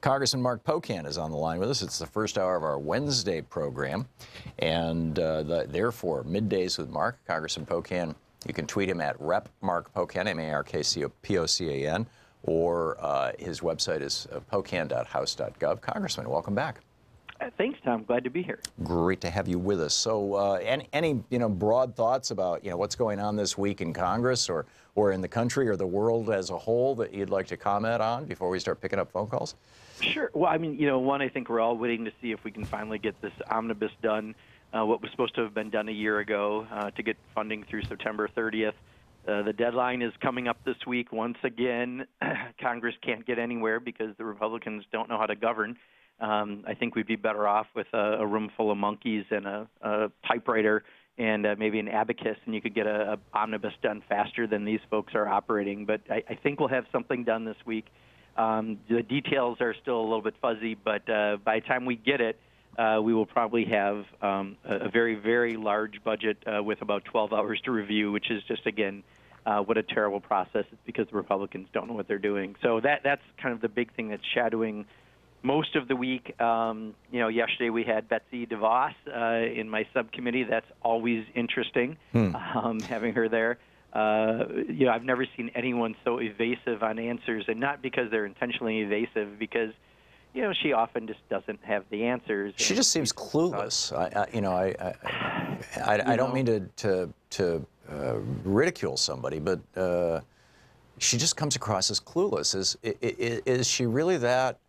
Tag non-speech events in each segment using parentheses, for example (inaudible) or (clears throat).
Congressman Mark Pocan is on the line with us. It's the first hour of our Wednesday program, and uh, the, therefore, middays with Mark, Congressman Pocan. You can tweet him at Rep Mark Pocan, M-A-R-K-C-O-P-O-C-A-N, or uh, his website is uh, pocan.house.gov. Congressman, welcome back. Thanks, Glad to be here. Great to have you with us. So, uh, any, any, you know broad thoughts about you know what's going on this week in Congress or or in the country or the world as a whole that you'd like to comment on before we start picking up phone calls? Sure. Well, I mean, you know, one, I think we're all waiting to see if we can finally get this omnibus done. Uh, what was supposed to have been done a year ago uh, to get funding through September 30th. Uh, the deadline is coming up this week. Once again, (clears throat) Congress can't get anywhere because the Republicans don't know how to govern. Um, I think we'd be better off with a, a room full of monkeys and a, a typewriter and uh, maybe an abacus, and you could get a, a omnibus done faster than these folks are operating. But I, I think we'll have something done this week. Um, the details are still a little bit fuzzy, but uh, by the time we get it, uh, we will probably have um, a, a very, very large budget uh, with about 12 hours to review, which is just again. Uh, what a terrible process! It's because the Republicans don't know what they're doing. So that—that's kind of the big thing that's shadowing most of the week. Um, you know, yesterday we had Betsy DeVos uh, in my subcommittee. That's always interesting, hmm. um, having her there. Uh, you know, I've never seen anyone so evasive on answers, and not because they're intentionally evasive, because you know she often just doesn't have the answers. She just seems clueless. I, I, you know, I, I, I, I don't know, mean to to to uh, ridicule somebody, but uh, she just comes across as clueless. Is, is is she really that?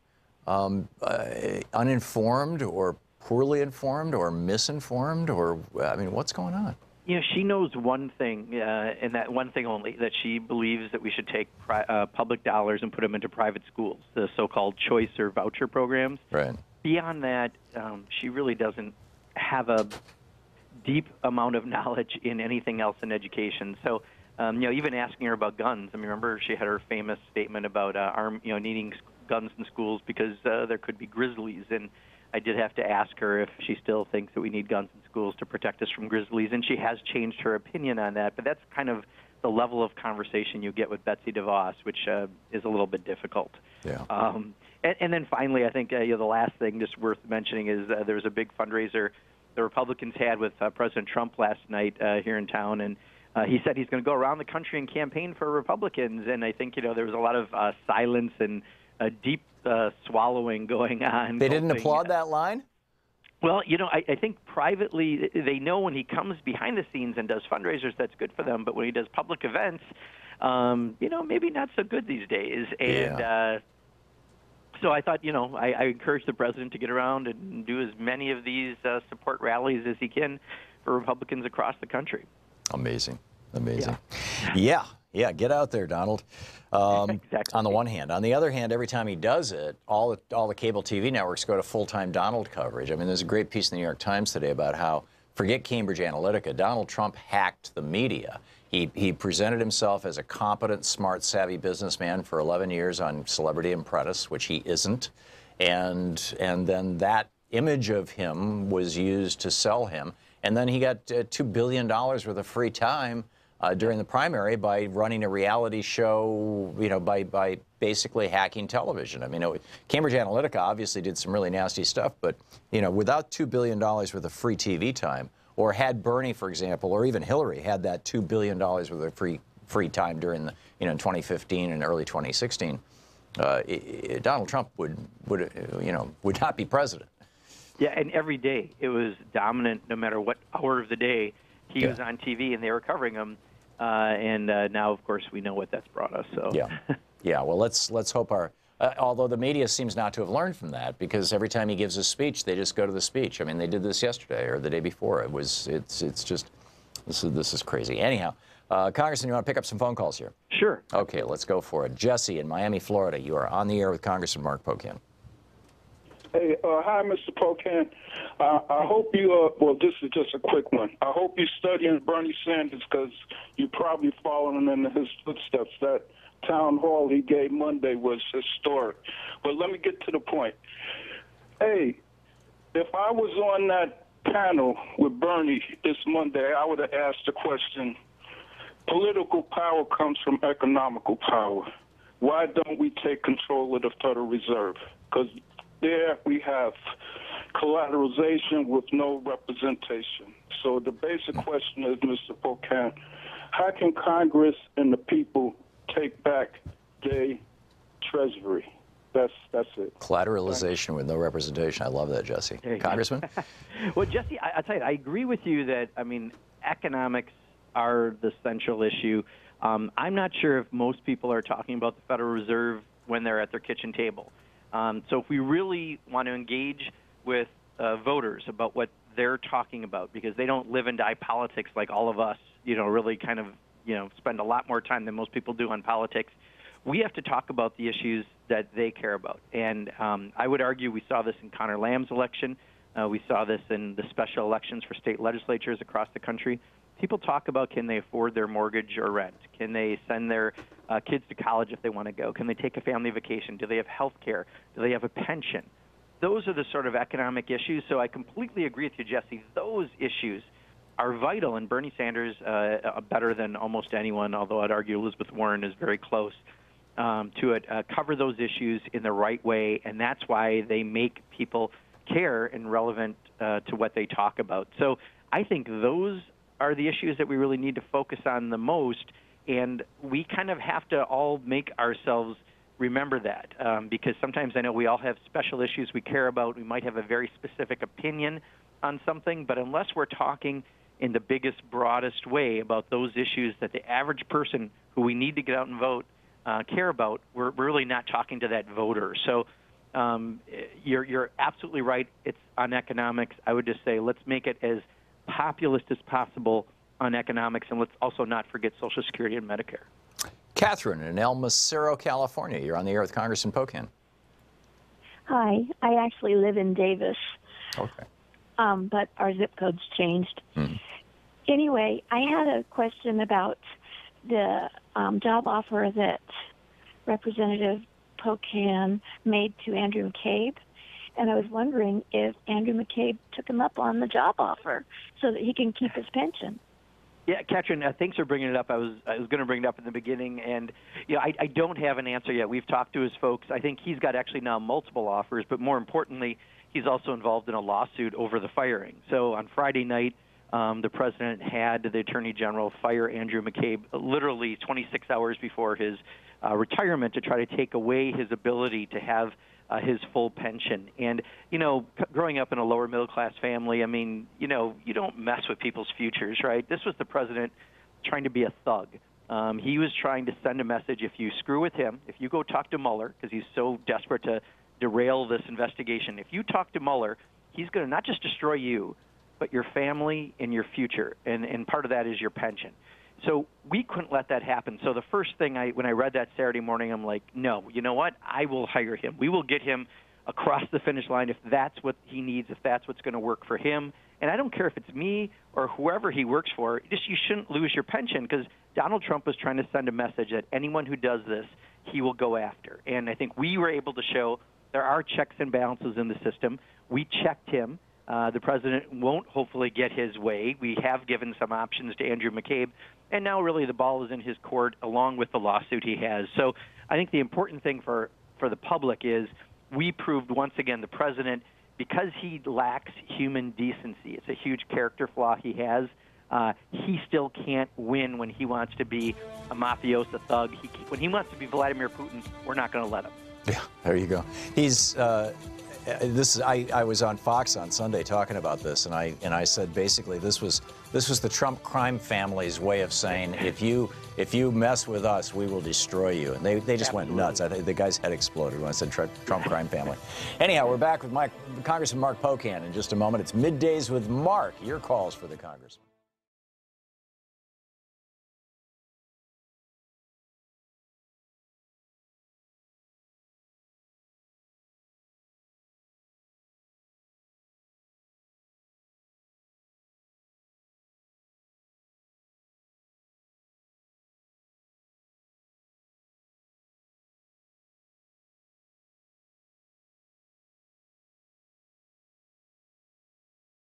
Um, uh, uninformed or poorly informed or misinformed or I mean, what's going on? You know, she knows one thing, uh, and that one thing only, that she believes that we should take pri- uh, public dollars and put them into private schools, the so-called choice or voucher programs. Right. Beyond that, um, she really doesn't have a deep amount of (laughs) knowledge in anything else in education. So, um, you know, even asking her about guns. I mean, remember she had her famous statement about uh, arm, you know, needing guns in schools because uh, there could be grizzlies. And I did have to ask her if she still thinks that we need guns in schools to protect us from grizzlies, and she has changed her opinion on that. But that's kind of the level of conversation you get with Betsy DeVos, which uh, is a little bit difficult. Yeah. Um, and, and then finally, I think uh, you know, the last thing just worth mentioning is uh, there was a big fundraiser the Republicans had with uh, President Trump last night uh, here in town, and uh, he said he's going to go around the country and campaign for Republicans. And I think you know there was a lot of uh, silence and a deep uh, swallowing going (laughs) on. They didn't applaud that line? Well, you know, I, I think privately they know when he comes behind the scenes and does fundraisers, that's good for them. But when he does public events, um, you know, maybe not so good these days. And yeah. uh, so I thought, you know, I, I encourage the president to get around and do as many of these uh, support rallies as he can for Republicans across the country. Amazing. Amazing. Yeah. yeah. Yeah, get out there, Donald. Um, (laughs) exactly. On the one hand, on the other hand, every time he does it, all the, all the cable TV networks go to full-time Donald coverage. I mean, there's a great piece in the New York Times today about how forget Cambridge Analytica. Donald Trump hacked the media. He, he presented himself as a competent, smart, savvy businessman for 11 years on Celebrity Apprentice, which he isn't, and and then that image of him was used to sell him, and then he got uh, two billion dollars worth of free time uh, during the primary by running a reality show, you know, by, by basically hacking television. I mean, it, Cambridge Analytica obviously did some really nasty stuff, but, you know, without $2 billion worth of free TV time, or had Bernie, for example, or even Hillary had that $2 billion worth of free, free time during the, you know, in 2015 and early 2016, uh, it, it, Donald Trump would, would, uh, you know, would not be president. Yeah, and every day it was dominant, no matter what hour of the day he Yeah. was on TV and they were covering him. Uh, and uh, now, of course, we know what that's brought us. So Yeah, (laughs) yeah. Well, let's let's hope our. Uh, although the media seems not to have learned from that, because every time he gives a speech, they just go to the speech. I mean, they did this yesterday or the day before. It was it's it's just this is this is crazy. Anyhow, uh, Congressman, you want to pick up some phone calls here? sure. Okay, let's go for it. Jesse in Miami, Florida. You are on the air with Congressman Mark Pocan. Hey, uh, hi, Mr. Pocan. I hope you, uh, well, this is just a quick one. I hope you're studying Bernie Sanders because you're probably following in his footsteps. That town hall he gave Monday was historic. But let me get to the point. Hey, if I was on that panel with Bernie this Monday, I would have asked the question political power comes from economical power. why don't we take control of the Federal Reserve? Because there we have collateralization with no representation. So the basic question is, Mr. Pocan, how can Congress and the people take back their treasury? That's that's it. Collateralization with no representation. I love that, Jesse. There you go. Congressman? (laughs) well, Jesse, I, I tell you, I agree with you that I mean economics are the central issue. Um, I'm not sure if most people are talking about the Federal Reserve when they're at their kitchen table. Um, so if we really want to engage with uh, voters about what they're talking about, because they don't live and die politics like all of us, you know, really kind of you know spend a lot more time than most people do on politics. We have to talk about the issues that they care about, and um, I would argue we saw this in Connor Lamb's election. Uh, we saw this in the special elections for state legislatures across the country. People talk about can they afford their mortgage or rent? Can they send their uh, kids to college if they want to go? Can they take a family vacation? Do they have health care? Do they have a pension? Those are the sort of economic issues. So I completely agree with you, Jesse. Those issues are vital, and Bernie Sanders, uh, uh, better than almost anyone, although I'd argue Elizabeth Warren is very close, um, to it, uh, cover those issues in the right way, and that's why they make people care and relevant uh, to what they talk about. So I think those are the issues that we really need to focus on the most, and we kind of have to all make ourselves remember that um, because sometimes I know we all have special issues we care about. We might have a very specific opinion on something, but unless we're talking in the biggest, broadest way about those issues that the average person who we need to get out and vote uh, care about, we're really not talking to that voter. So um, you're, you're absolutely right. It's on economics. I would just say let's make it as populist as possible on economics, and let's also not forget Social Security and Medicare. Catherine in El Macero, California. You're on the air with Congressman Pocan. Hi, I actually live in Davis, Okay. um, but our zip code's changed. Anyway, I had a question about the um, job offer that Representative Pocan made to Andrew McCabe. And I was wondering if Andrew McCabe took him up on the job offer so that he can keep his pension. Yeah, Katrin, uh, thanks for bringing it up. I was I was going to bring it up in the beginning, and you know, I, I don't have an answer yet. We've talked to his folks. I think he's got actually now multiple offers, but more importantly, he's also involved in a lawsuit over the firing. So on Friday night, um, the president had the attorney general fire Andrew McCabe literally 26 hours before his uh, retirement to try to take away his ability to have uh, his full pension. And you know, c- growing up in a lower middle class family, I mean, you know, you don't mess with people's futures, right? This was the president trying to be a thug. Um, he was trying to send a message: if you screw with him, if you go talk to Mueller, because he's so desperate to derail this investigation, if you talk to Mueller, he's going to not just destroy you, but your family and your future, and and part of that is your pension. So we couldn't let that happen. So the first thing I, when I read that Saturday morning, I'm like, no, you know what? I will hire him. We will get him across the finish line if that's what he needs, if that's what's going to work for him. And I don't care if it's me or whoever he works for. Just you shouldn't lose your pension because Donald Trump was trying to send a message that anyone who does this, he will go after. And I think we were able to show there are checks and balances in the system. We checked him. Uh, the president won't hopefully get his way. We have given some options to Andrew McCabe, and now really the ball is in his court along with the lawsuit he has. So I think the important thing for, for the public is we proved once again the president, because he lacks human decency, it's a huge character flaw he has. Uh, he still can't win when he wants to be a mafioso thug. He, when he wants to be Vladimir Putin, we're not going to let him. Yeah, there you go. He's uh, Uh, this. is- I, I was on Fox on Sunday talking about this, and I and I said basically this was this was the Trump crime family's way of saying if you if you mess with us, we will destroy you. And they, they just went nuts. I think the guy's head exploded when I said Trump crime family. Anyhow, we're back with Mike, Congressman Mark Pocan in just a moment. It's middays with Mark. Your calls for the congressman.